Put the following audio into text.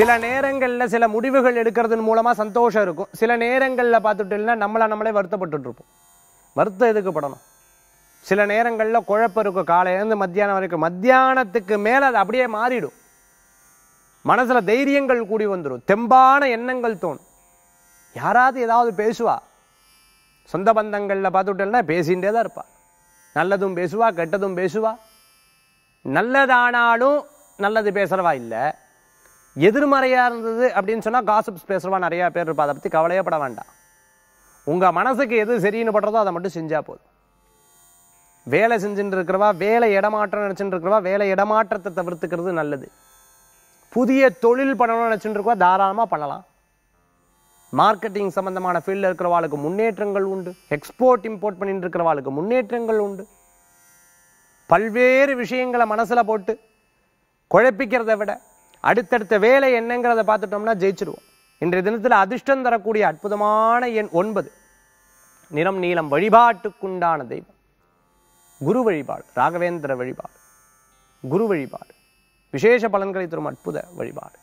சில நேரங்களில் சில முடிவுகள் எடுக்கிறதன் மூலமா சந்தோஷம் இருக்கும். சில நேரங்களில் பார்த்துட்டீங்கன்னா நம்மள நம்மளே வருத்தப்பட்டுட்டு இருப்போம் வருத்தம் எதுக்கு படணும்? சில நேரங்களில் குழப்பம் இருக்கும். காலையிலேருந்து மத்தியானம் வரைக்கும். மத்தியானத்துக்கு மேலே அது அப்படியே மாறிடும். மனசுல தைரியங்கள் கூடி வந்துடும் தெம்பான எண்ணங்கள் தோணும். யாராவது ஏதாவது பேசுவா? சொந்த பந்தங்கள்ல பார்த்துட்டேன்னா பேசிகிட்டே தான் இருப்பாள் நல்லதும் பேசுவா கெட்டதும் பேசுவா. நல்லதானாலும் நல்லது பேசுகிறவா இல்லை. எதிர்மறையாக இருந்தது அப்படின்னு சொன்னால் காசிப்ஸ் பேசுகிறவா நிறையா பேர் இருப்பா. அதை பற்றி கவலையே பட வேண்டாம். உங்கள் மனசுக்கு எது சரின்னு படுறதோ அதை மட்டும் செஞ்சால் போதும். வேலை செஞ்சுட்டு இருக்கிறவா வேலை இடமாற்றம் நினச்சின்னு இருக்கிறவா வேலை இடமாற்றத்தை தவிர்த்துக்கிறது நல்லது. புதிய தொழில் பண்ணணும்னு நினச்சிட்டு இருக்கவா தாராளமாக பண்ணலாம். மார்க்கெட்டிங் சம்பந்தமான ஃபீல்டில் இருக்கிறவாளுக்கு முன்னேற்றங்கள் உண்டு. எக்ஸ்போர்ட் இம்போர்ட் பண்ணிட்டு இருக்கிறவாளுக்கு முன்னேற்றங்கள் உண்டு. பல்வேறு விஷயங்களை மனசில் போட்டு குழப்பிக்கிறத விட அடுத்தடுத்த வேலை என்னங்கிறத பார்த்துட்டோம்னா ஜெயிச்சிருவோம். இன்றைய தினத்தில் அதிர்ஷ்டம் தரக்கூடிய அற்புதமான எண் ஒன்பது. நிறம் நீளம் வழிபாட்டுக்குண்டான தெய்வம். குரு வழிபாடு ராகவேந்திர வழிபாடு குரு வழிபாடு. விசேஷ பலன்களை தரும் அற்புத வழிபாடு.